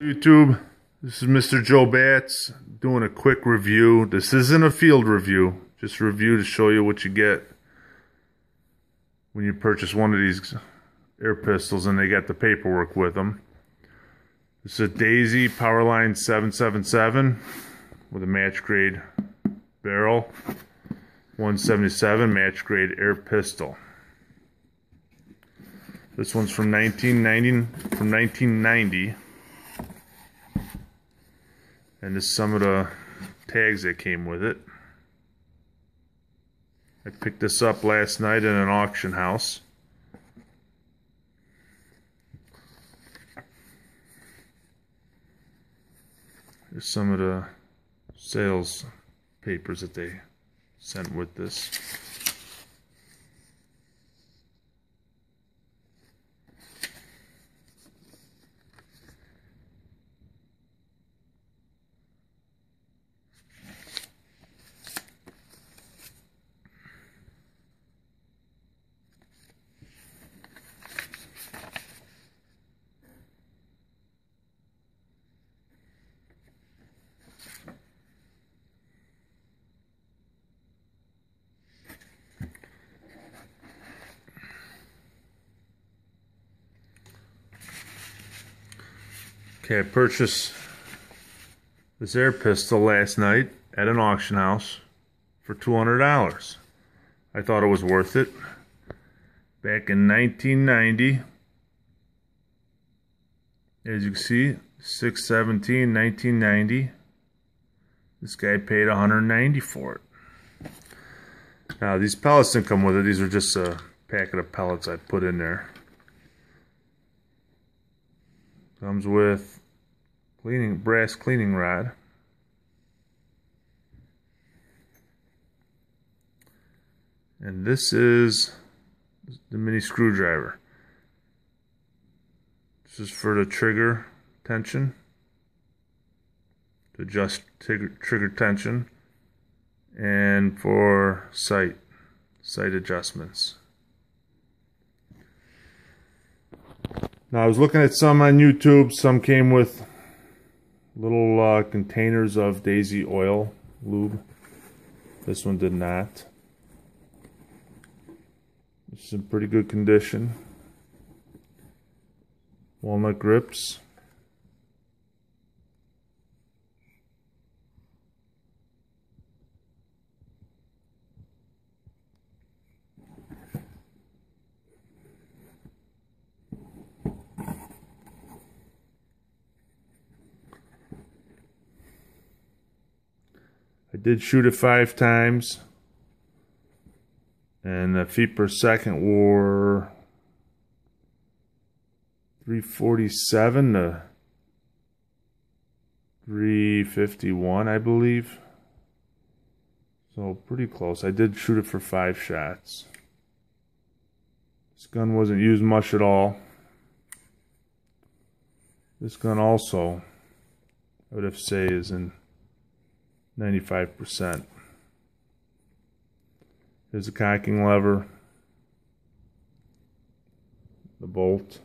YouTube, this is Mr. Joe Batz doing a quick review. This isn't a field review, just a review to show you what you get when you purchase one of these air pistols and they got the paperwork with them. This is a Daisy Powerline 777 with a match grade barrel, 177 match grade air pistol. This one's from 1990, from 1990. And this is some of the tags that came with it. I picked this up last night in an auction house. Here's some of the sales papers that they sent with this. Okay, I purchased this air pistol last night at an auction house for $200. I thought it was worth it. Back in 1990, as you can see, 617 1990. This guy paid 190 for it. Now these pellets didn't come with it. These are just a packet of pellets I put in there. Comes with cleaning brass cleaning rod. And this is the mini screwdriver. This is for the trigger tension. To adjust trigger, trigger tension. And for sight, sight adjustments. Now I was looking at some on YouTube. Some came with little uh, containers of Daisy oil lube. This one did not. It's in pretty good condition. Walnut grips. Did shoot it five times. And the feet per second were 347 to 351, I believe. So pretty close. I did shoot it for five shots. This gun wasn't used much at all. This gun also, I would have to say, is in 95%. Here's the cocking lever, the bolt.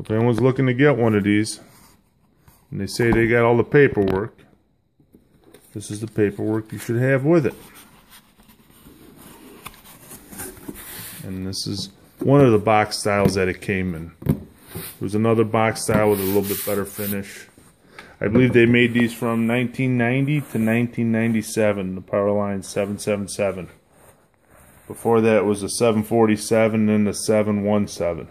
If anyone's looking to get one of these, and they say they got all the paperwork, this is the paperwork you should have with it. And this is one of the box styles that it came in. There's another box style with a little bit better finish. I believe they made these from 1990 to 1997, the Powerline 777. Before that was a 747 and the 717.